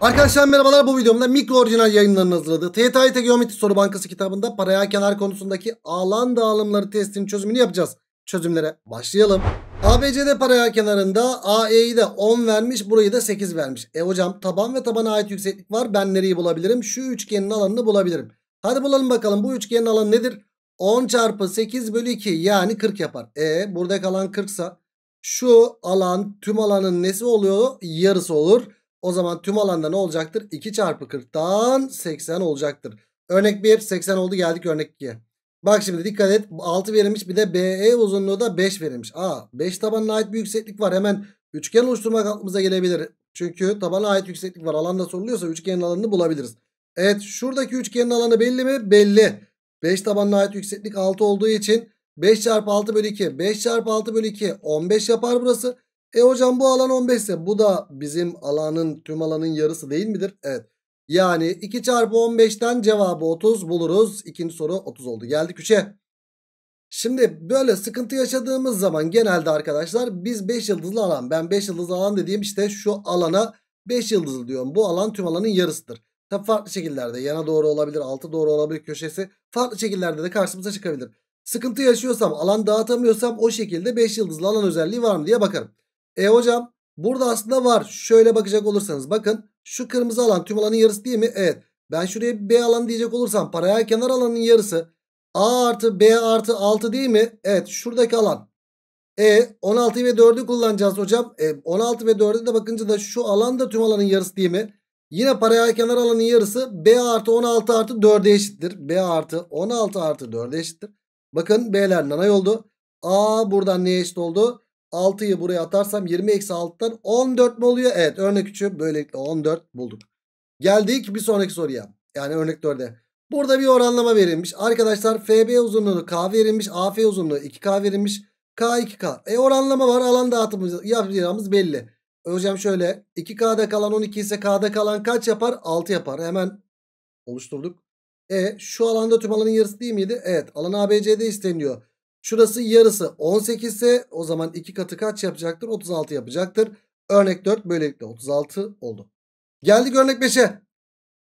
Arkadaşlar merhabalar bu videomda mikro orijinal yayınlarının hazırladığı TYT Geometri Soru Bankası kitabında paraya kenar konusundaki alan dağılımları testinin çözümünü yapacağız. Çözümlere başlayalım. ABCD paraya kenarında AE'yi de 10 vermiş burayı da 8 vermiş. E hocam taban ve tabana ait yükseklik var ben nereyi bulabilirim? Şu üçgenin alanını bulabilirim. Hadi bulalım bakalım bu üçgenin alanı nedir? 10 çarpı 8 bölü 2 yani 40 yapar. E burada kalan 40 sa şu alan tüm alanın nesi oluyor? Yarısı olur. O zaman tüm alanda ne olacaktır? 2 çarpı 40'tan 80 olacaktır. Örnek 1 80 oldu geldik örnek 2'ye. Bak şimdi dikkat et 6 verilmiş bir de BE uzunluğu da 5 verilmiş. Aa 5 tabanına ait bir yükseklik var hemen üçgen oluşturmak aklımıza gelebilir. Çünkü tabana ait yükseklik var alanda soruluyorsa üçgenin alanını bulabiliriz. Evet şuradaki üçgenin alanı belli mi? Belli. 5 tabanına ait yükseklik 6 olduğu için 5 çarpı 6 bölü 2 5 çarpı 6 bölü 2 15 yapar burası. E hocam bu alan 15 ise bu da bizim alanın tüm alanın yarısı değil midir? Evet. Yani 2 çarpı 15'ten cevabı 30 buluruz. İkinci soru 30 oldu. Geldik 3'e. Şimdi böyle sıkıntı yaşadığımız zaman genelde arkadaşlar biz 5 yıldızlı alan ben 5 yıldızlı alan dediğim işte şu alana 5 yıldızlı diyorum. Bu alan tüm alanın yarısıdır. Tabi farklı şekillerde yana doğru olabilir altı doğru olabilir köşesi farklı şekillerde de karşımıza çıkabilir. Sıkıntı yaşıyorsam alan dağıtamıyorsam o şekilde 5 yıldızlı alan özelliği var mı diye bakarım. E hocam burada aslında var. Şöyle bakacak olursanız bakın şu kırmızı alan tüm alanın yarısı değil mi? Evet. Ben şuraya B alan diyecek olursam paraya kenar alanın yarısı A artı B artı 6 değil mi? Evet şuradaki alan. E 16 ve 4'ü kullanacağız hocam. E 16 ve 4'e de bakınca da şu alan da tüm alanın yarısı değil mi? Yine paraya kenar alanın yarısı B artı 16 artı 4'e eşittir. B artı 16 artı 4'e eşittir. Bakın B'ler nanay oldu. A buradan neye eşit oldu? 6'yı buraya atarsam 20 eksi 6'dan 14 mi oluyor? Evet örnek 3'ü böylelikle 14 bulduk. Geldik bir sonraki soruya. Yani örnek 4'e. Burada bir oranlama verilmiş. Arkadaşlar FB uzunluğu K verilmiş. AF uzunluğu 2K verilmiş. K 2K. E oranlama var. Alan dağıtımı yapacağımız belli. E hocam şöyle 2K'da kalan 12 ise K'da kalan kaç yapar? 6 yapar. Hemen oluşturduk. E şu alanda tüm alanın yarısı değil miydi? Evet alan ABC'de isteniyor. Şurası yarısı 18 ise o zaman 2 katı kaç yapacaktır? 36 yapacaktır. Örnek 4 böylelikle 36 oldu. Geldik örnek 5'e.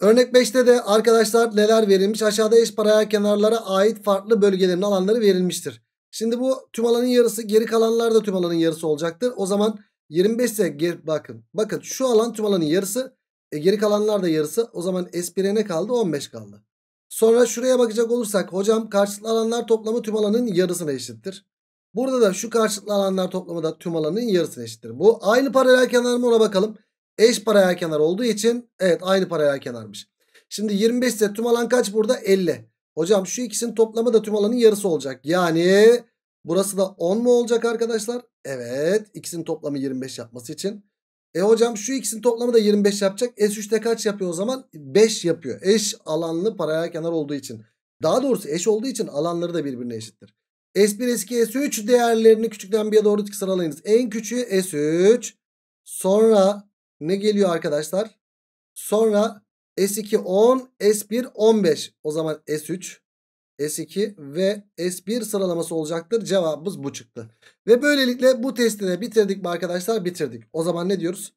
Örnek 5'te de arkadaşlar neler verilmiş? Aşağıda eş paralel kenarlara ait farklı bölgelerin alanları verilmiştir. Şimdi bu tüm alanın yarısı geri kalanlar da tüm alanın yarısı olacaktır. O zaman 25 ise bakın bakın şu alan tüm alanın yarısı e, geri kalanlar da yarısı. O zaman S1'e ne kaldı? 15 kaldı. Sonra şuraya bakacak olursak hocam karşılıklı alanlar toplamı tüm alanın yarısına eşittir. Burada da şu karşılıklı alanlar toplamı da tüm alanın yarısına eşittir. Bu aynı paralel kenar mı ona bakalım. Eş paralel kenar olduğu için evet aynı paralel kenarmış. Şimdi 25 ise tüm alan kaç burada? 50. Hocam şu ikisinin toplamı da tüm alanın yarısı olacak. Yani burası da 10 mu olacak arkadaşlar? Evet ikisinin toplamı 25 yapması için. E hocam şu ikisinin toplamı da 25 yapacak. S3'te kaç yapıyor o zaman? 5 yapıyor. Eş alanlı paralel kenar olduğu için. Daha doğrusu eş olduğu için alanları da birbirine eşittir. S1, S2, S3 değerlerini küçükten bir doğru sıralayınız. En küçüğü S3. Sonra ne geliyor arkadaşlar? Sonra S2 10, S1 15. O zaman S3, S2 ve S1 sıralaması olacaktır. Cevabımız bu çıktı. Ve böylelikle bu testi de bitirdik mi arkadaşlar? Bitirdik. O zaman ne diyoruz?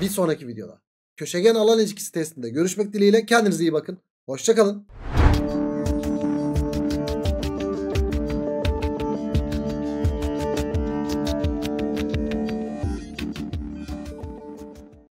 Bir sonraki videoda köşegen alan ilişkisi testinde görüşmek dileğiyle. Kendinize iyi bakın. Hoşçakalın.